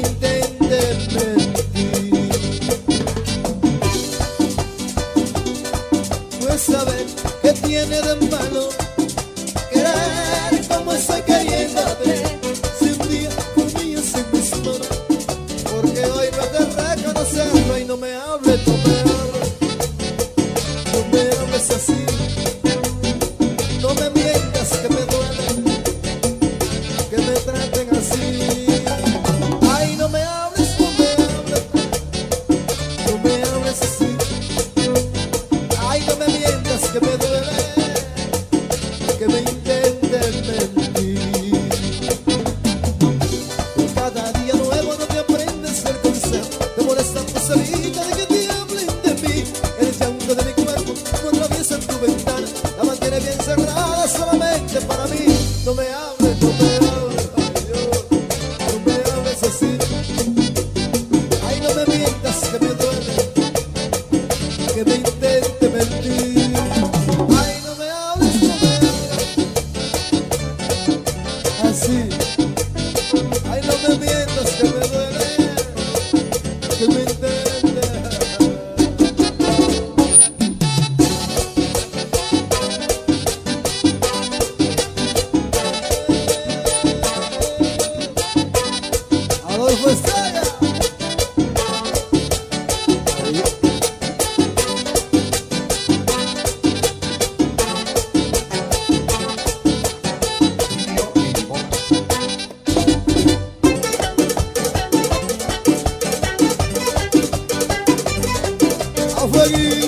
Intender. Pues sabes que tiene de mí. 我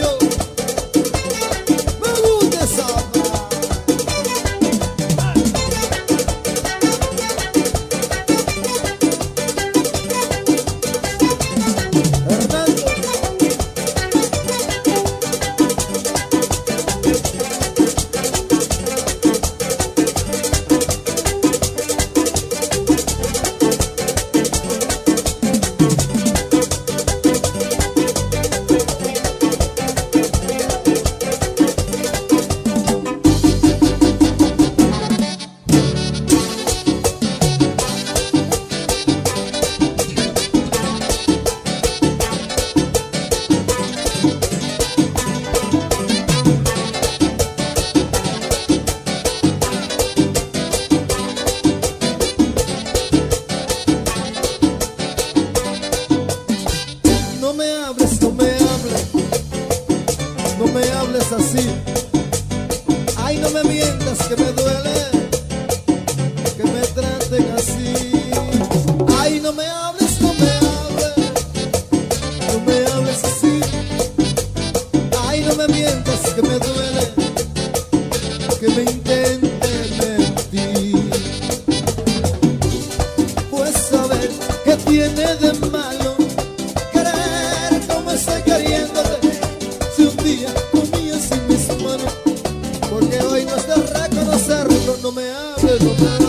hables así. Ay, no me mientas que me duele que me traten así. Ay, no me hables, no me hables, no me hables así. Ay, no me mientas que me duele que me intente mentir. Pues saber qué tiene de mí. good.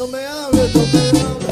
No me hables, no me hables.